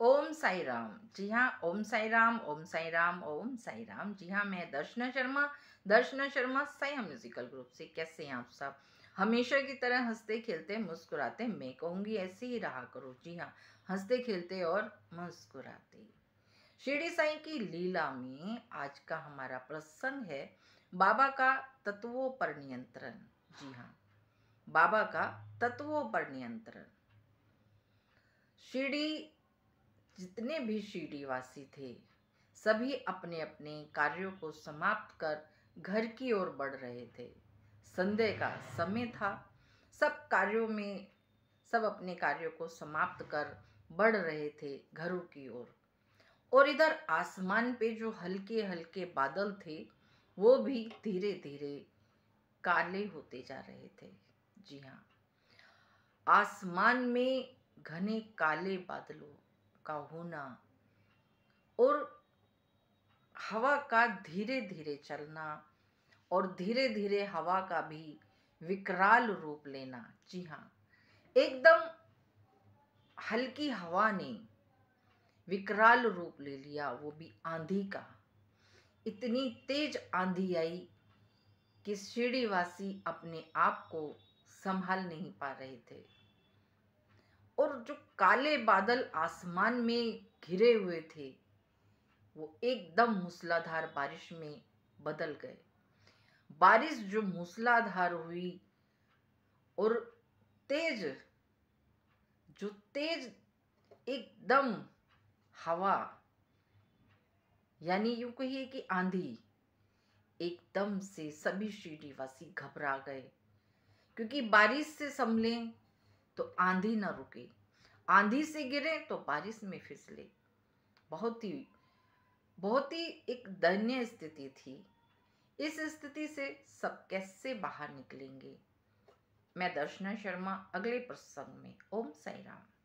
ओम साई राम जी हाँ ओम साई राम ओम साई राम ओम साई राम जी हाँ मैं दर्शना शर्मा दर्शना शर्मा, साया म्यूजिकल ग्रुप से। कैसे हैं आप सब? हमेशा की तरह हँसते, खेलते, मुस्कुराते, मैं कहूँगी ऐसे ही रहा करो। जी हाँ हँसते, खेलते और मुस्कुराते। शिरडी साई की लीला में आज का हमारा प्रसंग है, बाबा का तत्वों पर नियंत्रण। जी हाँ बाबा का तत्वों पर नियंत्रण। शिरडी जितने भी शिरडी वासी थे सभी अपने अपने कार्यों को समाप्त कर घर की ओर बढ़ रहे थे। संदेह का समय था। सब कार्यों में सब अपने कार्यों को समाप्त कर बढ़ रहे थे घरों की ओर। और, और इधर आसमान पे जो हल्के हल्के बादल थे वो भी धीरे धीरे काले होते जा रहे थे। जी हाँ आसमान में घने काले बादलों का होना और हवा का धीरे धीरे चलना और धीरे धीरे हवा का भी विकराल रूप लेना। जी हाँ एकदम हल्की हवा ने विकराल रूप ले लिया, वो भी आंधी का। इतनी तेज आंधी आई कि सीढ़ीवासी अपने आप को संभाल नहीं पा रहे थे। और जो काले बादल आसमान में घिरे हुए थे, वो एकदम मूसलाधार बारिश में बदल गए। बारिश जो मूसलाधार हुई और तेज, जो तेज एकदम हवा, यानी यूँ कहिए कि आंधी, एकदम से सभी शिरीवासी घबरा गए। क्योंकि बारिश से संभलें तो आंधी न रुके। आंधी से गिरे तो बारिश में फिसले। बहुत ही बहुत ही एक दयनीय स्थिति थी। इस स्थिति से सब कैसे बाहर निकलेंगे? मैं दर्शना शर्मा, अगले प्रसंग में। ओम साई राम।